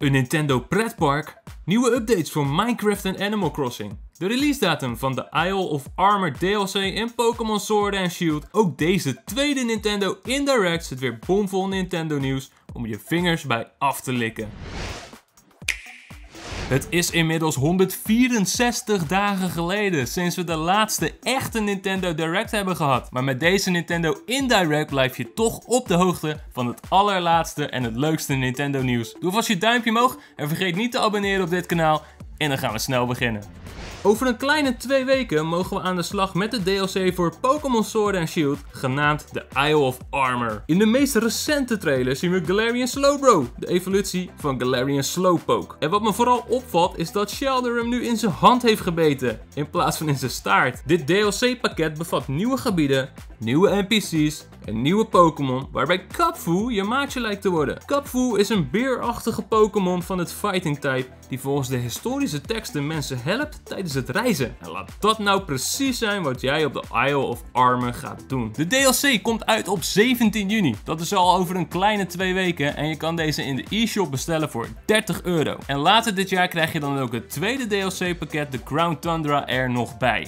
Een Nintendo pretpark, nieuwe updates voor Minecraft en Animal Crossing, de release datum van de Isle of Armor DLC in Pokémon Sword and Shield. Ook deze tweede Nintendo Indirect zit weer bomvol Nintendo nieuws om je vingers bij af te likken. Het is inmiddels 164 dagen geleden sinds we de laatste echte Nintendo Direct hebben gehad. Maar met deze Nintendo Indirect blijf je toch op de hoogte van het allerlaatste en het leukste Nintendo nieuws. Doe vast je duimpje omhoog en vergeet niet te abonneren op dit kanaal. En dan gaan we snel beginnen. Over een kleine twee weken mogen we aan de slag met de DLC voor Pokémon Sword and Shield, genaamd de Isle of Armor. In de meest recente trailer zien we Galarian Slowbro, de evolutie van Galarian Slowpoke. En wat me vooral opvalt is dat Shelder hem nu in zijn hand heeft gebeten, in plaats van in zijn staart. Dit DLC pakket bevat nieuwe gebieden, nieuwe NPC's een nieuwe Pokémon, waarbij Kapfu je maatje lijkt te worden. Kapfu is een beerachtige Pokémon van het Fighting type, die volgens de historische teksten mensen helpt tijdens het reizen. En laat dat nou precies zijn wat jij op de Isle of Armor gaat doen. De DLC komt uit op 17 juni. Dat is al over een kleine twee weken en je kan deze in de e-shop bestellen voor 30 euro. En later dit jaar krijg je dan ook het tweede DLC pakket, de Crown Tundra, er nog bij.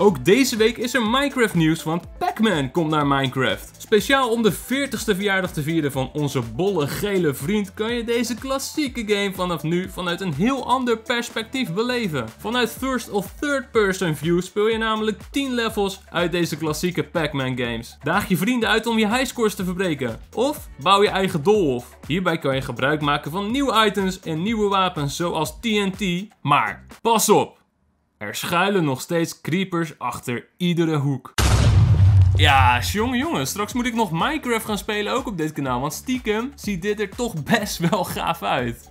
Ook deze week is er Minecraft nieuws, want Pac-Man komt naar Minecraft. Speciaal om de 40ste verjaardag te vieren van onze bolle gele vriend kan je deze klassieke game vanaf nu vanuit een heel ander perspectief beleven. Vanuit first of third person view speel je namelijk 10 levels uit deze klassieke Pac-Man games. Daag je vrienden uit om je highscores te verbreken. Of bouw je eigen doolhof. Hierbij kan je gebruik maken van nieuwe items en nieuwe wapens zoals TNT. Maar pas op! Er schuilen nog steeds creepers achter iedere hoek. Ja, jongen jongen, straks moet ik nog Minecraft gaan spelen ook op dit kanaal, want stiekem ziet dit er toch best wel gaaf uit.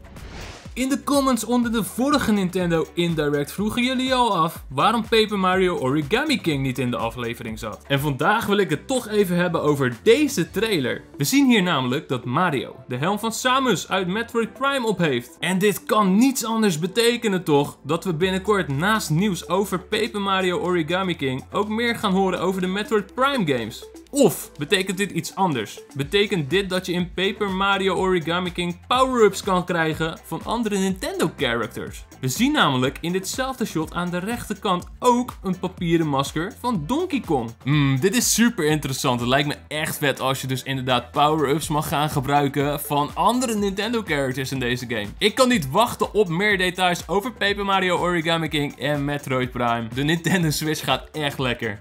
In de comments onder de vorige Nintendo Indirect vroegen jullie al af waarom Paper Mario Origami King niet in de aflevering zat. En vandaag wil ik het toch even hebben over deze trailer. We zien hier namelijk dat Mario de helm van Samus uit Metroid Prime op heeft. En dit kan niets anders betekenen toch dat we binnenkort naast nieuws over Paper Mario Origami King ook meer gaan horen over de Metroid Prime games. Of betekent dit iets anders? Betekent dit dat je in Paper Mario Origami King power-ups kan krijgen van andere Nintendo characters? We zien namelijk in ditzelfde shot aan de rechterkant ook een papieren masker van Donkey Kong. Hmm, dit is super interessant. Het lijkt me echt vet als je dus inderdaad power-ups mag gaan gebruiken van andere Nintendo characters in deze game. Ik kan niet wachten op meer details over Paper Mario Origami King en Metroid Prime. De Nintendo Switch gaat echt lekker.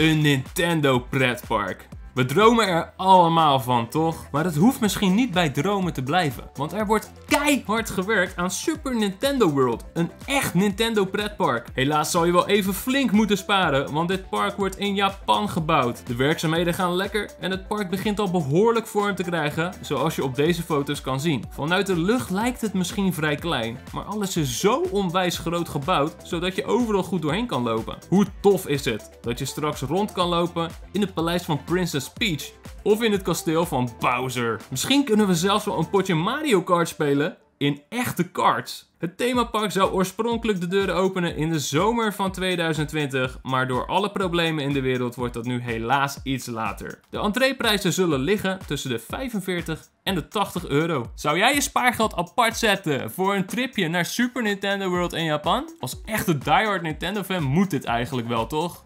Een Nintendo pretpark. We dromen er allemaal van, toch? Maar het hoeft misschien niet bij dromen te blijven. Want er wordt keihard gewerkt aan Super Nintendo World. Een echt Nintendo pretpark. Helaas zal je wel even flink moeten sparen, want dit park wordt in Japan gebouwd. De werkzaamheden gaan lekker en het park begint al behoorlijk vorm te krijgen, zoals je op deze foto's kan zien. Vanuit de lucht lijkt het misschien vrij klein, maar alles is zo onwijs groot gebouwd, zodat je overal goed doorheen kan lopen. Hoe tof is het dat je straks rond kan lopen in het paleis van Princess Peach. Of in het kasteel van Bowser. Misschien kunnen we zelfs wel een potje Mario Kart spelen in echte karts. Het themapark zou oorspronkelijk de deuren openen in de zomer van 2020, maar door alle problemen in de wereld wordt dat nu helaas iets later. De entreeprijzen zullen liggen tussen de 45 en de 80 euro. Zou jij je spaargeld apart zetten voor een tripje naar Super Nintendo World in Japan? Als echte diehard Nintendo fan moet dit eigenlijk wel, toch?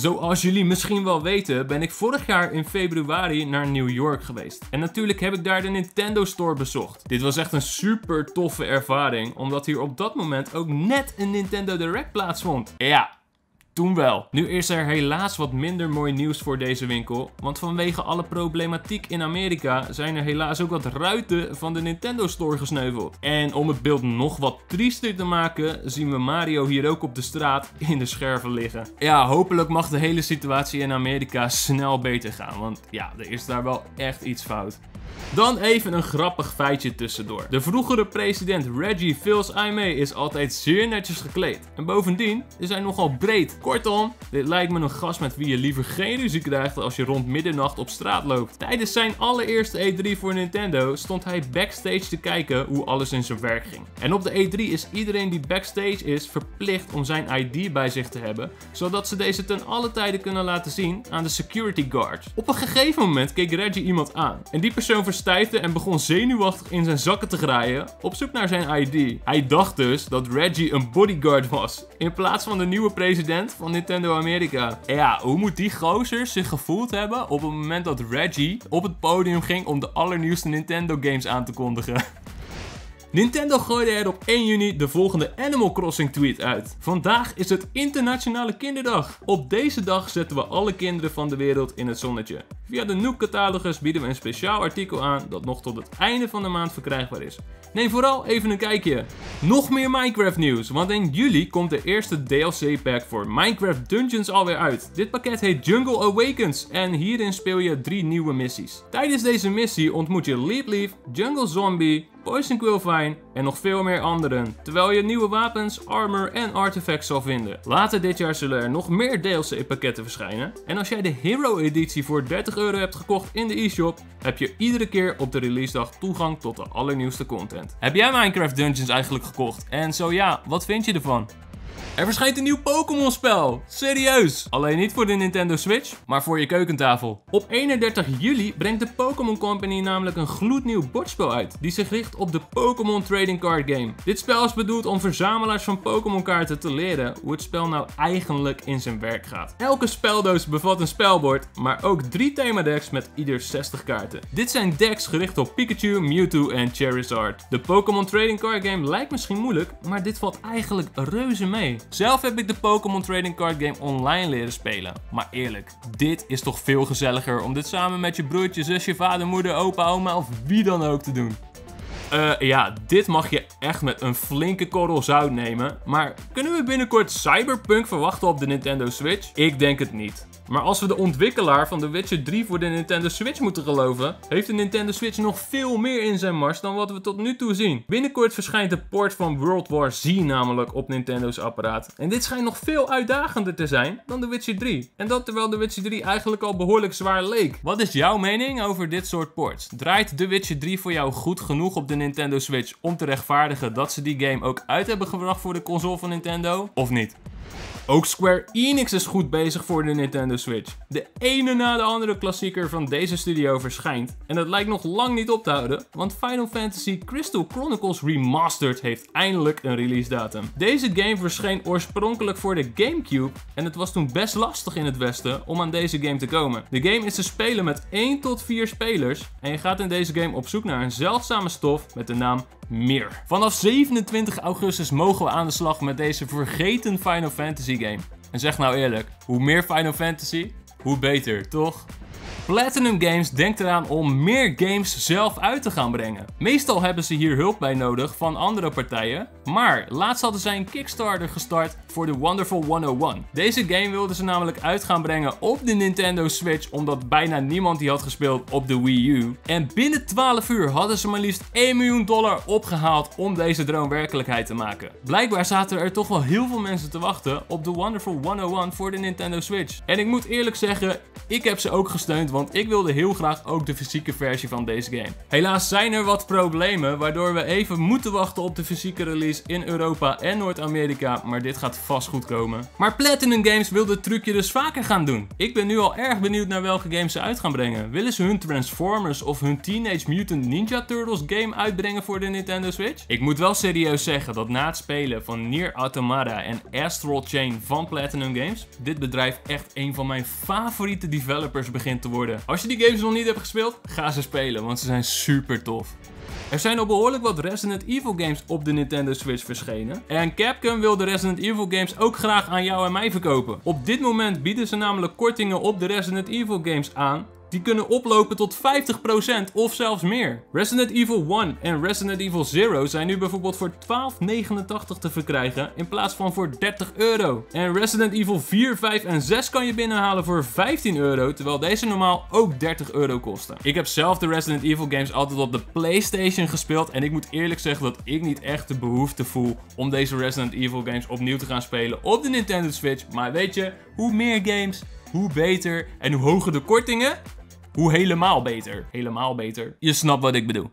Zoals jullie misschien wel weten ben ik vorig jaar in februari naar New York geweest. En natuurlijk heb ik daar de Nintendo Store bezocht. Dit was echt een super toffe ervaring, omdat hier op dat moment ook net een Nintendo Direct plaatsvond. Ja, toen wel. Nu is er helaas wat minder mooi nieuws voor deze winkel, want vanwege alle problematiek in Amerika zijn er helaas ook wat ruiten van de Nintendo Store gesneuveld. En om het beeld nog wat triester te maken, zien we Mario hier ook op de straat in de scherven liggen. Ja, hopelijk mag de hele situatie in Amerika snel beter gaan, want ja, er is daar wel echt iets fout. Dan even een grappig feitje tussendoor. De vroegere president Reggie Fils Aimee is altijd zeer netjes gekleed. En bovendien is hij nogal breed Kortom, dit lijkt me een gast met wie je liever geen ruzie krijgt als je rond middernacht op straat loopt. Tijdens zijn allereerste E3 voor Nintendo stond hij backstage te kijken hoe alles in zijn werk ging. En op de E3 is iedereen die backstage is verplicht om zijn ID bij zich te hebben, zodat ze deze ten alle tijde kunnen laten zien aan de security guards. Op een gegeven moment keek Reggie iemand aan en die persoon verstijfde en begon zenuwachtig in zijn zakken te graaien op zoek naar zijn ID. Hij dacht dus dat Reggie een bodyguard was, in plaats van de nieuwe president van Nintendo Amerika. En ja, hoe moet die gozer zich gevoeld hebben op het moment dat Reggie op het podium ging om de allernieuwste Nintendo games aan te kondigen? Nintendo gooide er op 1 juni de volgende Animal Crossing tweet uit. Vandaag is het Internationale Kinderdag. Op deze dag zetten we alle kinderen van de wereld in het zonnetje. Via de Nook catalogus bieden we een speciaal artikel aan dat nog tot het einde van de maand verkrijgbaar is. Neem vooral even een kijkje. Nog meer Minecraft nieuws, want in juli komt de eerste DLC pack voor Minecraft Dungeons alweer uit. Dit pakket heet Jungle Awakens en hierin speel je drie nieuwe missies. Tijdens deze missie ontmoet je Leap Leaf, Jungle Zombie, Poison Quillvine en nog veel meer anderen. Terwijl je nieuwe wapens, armor en artifacts zal vinden. Later dit jaar zullen er nog meer DLC pakketten verschijnen. En als jij de Hero editie voor 30 euro hebt gekocht in de e-shop, heb je iedere keer op de release dag toegang tot de allernieuwste content. Heb jij Minecraft Dungeons eigenlijk gekocht? En zo ja, wat vind je ervan? Er verschijnt een nieuw Pokémon spel. Serieus. Alleen niet voor de Nintendo Switch, maar voor je keukentafel. Op 31 juli brengt de Pokémon Company namelijk een gloednieuw bordspel uit. Die zich richt op de Pokémon Trading Card Game. Dit spel is bedoeld om verzamelaars van Pokémon kaarten te leren hoe het spel nou eigenlijk in zijn werk gaat. Elke speldoos bevat een spelbord, maar ook drie themadecks met ieder 60 kaarten. Dit zijn decks gericht op Pikachu, Mewtwo en Charizard. De Pokémon Trading Card Game lijkt misschien moeilijk, maar dit valt eigenlijk reuze mee. Zelf heb ik de Pokémon Trading Card Game online leren spelen. Maar eerlijk, dit is toch veel gezelliger om dit samen met je broertje, zusje, vader, moeder, opa, oma of wie dan ook te doen. Uh, ja, dit mag je echt met een flinke korrel zout nemen. Maar kunnen we binnenkort Cyberpunk verwachten op de Nintendo Switch? Ik denk het niet. Maar als we de ontwikkelaar van The Witcher 3 voor de Nintendo Switch moeten geloven, heeft de Nintendo Switch nog veel meer in zijn mars dan wat we tot nu toe zien. Binnenkort verschijnt de port van World War Z namelijk op Nintendo's apparaat. En dit schijnt nog veel uitdagender te zijn dan The Witcher 3. En dat terwijl The Witcher 3 eigenlijk al behoorlijk zwaar leek. Wat is jouw mening over dit soort ports? Draait The Witcher 3 voor jou goed genoeg op de Nintendo Switch om te rechtvaardigen dat ze die game ook uit hebben gebracht voor de console van Nintendo? Of niet? Ook Square Enix is goed bezig voor de Nintendo Switch. De ene na de andere klassieker van deze studio verschijnt. En dat lijkt nog lang niet op te houden, want Final Fantasy Crystal Chronicles Remastered heeft eindelijk een release datum. Deze game verscheen oorspronkelijk voor de Gamecube en het was toen best lastig in het westen om aan deze game te komen. De game is te spelen met 1 tot 4 spelers en je gaat in deze game op zoek naar een zeldzame stof met de naam meer. Vanaf 27 augustus mogen we aan de slag met deze vergeten Final Fantasy game. En zeg nou eerlijk, hoe meer Final Fantasy, hoe beter, toch? Platinum Games denkt eraan om meer games zelf uit te gaan brengen. Meestal hebben ze hier hulp bij nodig van andere partijen, maar laatst hadden zij een Kickstarter gestart voor de Wonderful 101. Deze game wilden ze namelijk uit gaan brengen op de Nintendo Switch, omdat bijna niemand die had gespeeld op de Wii U. En binnen 12 uur hadden ze maar liefst 1 miljoen dollar opgehaald om deze droom werkelijkheid te maken. Blijkbaar zaten er toch wel heel veel mensen te wachten op de Wonderful 101 voor de Nintendo Switch. En ik moet eerlijk zeggen, ik heb ze ook gesteund, want ik wilde heel graag ook de fysieke versie van deze game. Helaas zijn er wat problemen, waardoor we even moeten wachten op de fysieke release in Europa en Noord-Amerika, maar dit gaat vast goed komen. Maar Platinum Games wil dit trucje dus vaker gaan doen. Ik ben nu al erg benieuwd naar welke games ze uit gaan brengen. Willen ze hun Transformers of hun Teenage Mutant Ninja Turtles game uitbrengen voor de Nintendo Switch? Ik moet wel serieus zeggen dat na het spelen van Nier Automata en Astral Chain van Platinum Games, dit bedrijf echt een van mijn favoriete developers begint te worden. Als je die games nog niet hebt gespeeld, ga ze spelen, want ze zijn super tof. Er zijn al behoorlijk wat Resident Evil games op de Nintendo Switch verschenen. En Capcom wil de Resident Evil games ook graag aan jou en mij verkopen. Op dit moment bieden ze namelijk kortingen op de Resident Evil games aan die kunnen oplopen tot 50% of zelfs meer. Resident Evil 1 en Resident Evil 0 zijn nu bijvoorbeeld voor 12,89 te verkrijgen in plaats van voor 30 euro. En Resident Evil 4, 5 en 6 kan je binnenhalen voor 15 euro, terwijl deze normaal ook 30 euro kosten. Ik heb zelf de Resident Evil games altijd op de PlayStation gespeeld en ik moet eerlijk zeggen dat ik niet echt de behoefte voel om deze Resident Evil games opnieuw te gaan spelen op de Nintendo Switch. Maar weet je, hoe meer games, hoe beter. En hoe hoger de kortingen, hoe helemaal beter. Helemaal beter. Je snapt wat ik bedoel.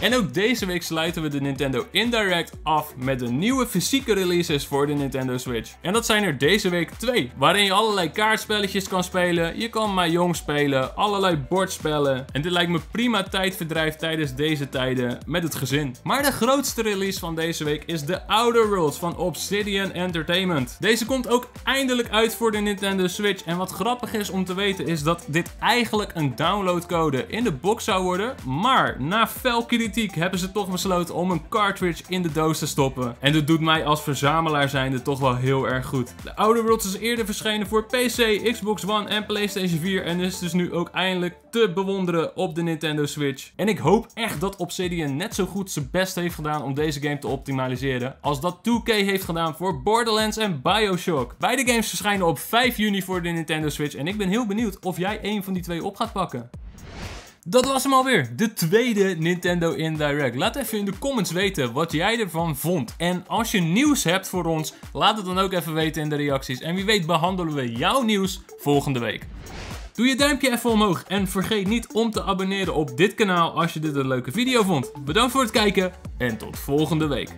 En ook deze week sluiten we de Nintendo Indirect af met de nieuwe fysieke releases voor de Nintendo Switch. En dat zijn er deze week twee, waarin je allerlei kaartspelletjes kan spelen, je kan Mahjong spelen, allerlei bordspellen. En dit lijkt me prima tijdverdrijf tijdens deze tijden met het gezin. Maar de grootste release van deze week is The Outer Worlds van Obsidian Entertainment. Deze komt ook eindelijk uit voor de Nintendo Switch. En wat grappig is om te weten is dat dit eigenlijk een downloadcode in de box zou worden, maar na fel hebben ze toch besloten om een cartridge in de doos te stoppen. En dat doet mij als verzamelaar zijnde toch wel heel erg goed. De Outer Worlds is eerder verschenen voor PC, Xbox One en PlayStation 4 en is dus nu ook eindelijk te bewonderen op de Nintendo Switch. En ik hoop echt dat Obsidian net zo goed zijn best heeft gedaan om deze game te optimaliseren als dat 2K heeft gedaan voor Borderlands en Bioshock. Beide games verschijnen op 5 juni voor de Nintendo Switch en ik ben heel benieuwd of jij een van die twee op gaat pakken. Dat was hem alweer, de tweede Nintendo Indirect. Laat even in de comments weten wat jij ervan vond. En als je nieuws hebt voor ons, laat het dan ook even weten in de reacties. En wie weet behandelen we jouw nieuws volgende week. Doe je duimpje even omhoog en vergeet niet om te abonneren op dit kanaal als je dit een leuke video vond. Bedankt voor het kijken en tot volgende week.